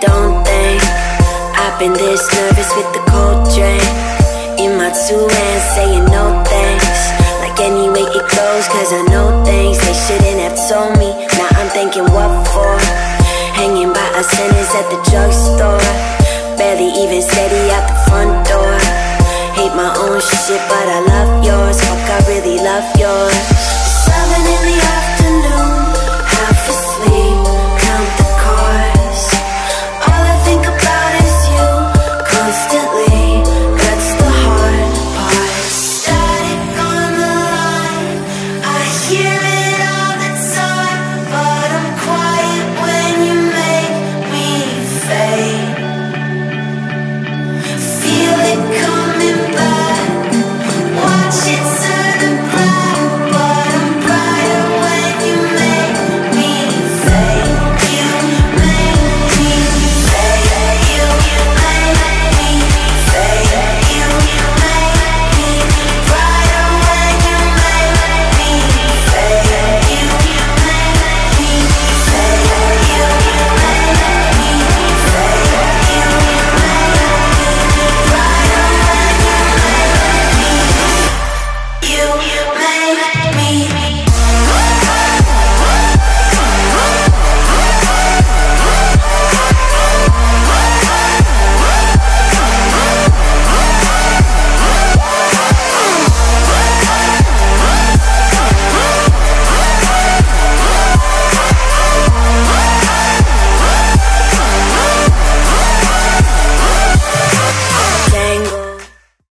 don't think. I've been this nervous with the cold drink. In my two hands saying no thanks. Like any way it goes cause I know things They shouldn't have told me. Now I'm thinking what for? Hanging by a sentence at the drugstore. Barely even steady at the front